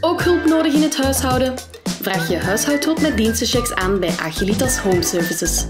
Ook hulp nodig in het huishouden? Vraag je huishoudhulp met dienstenchecks aan bij Agilitas Home Services.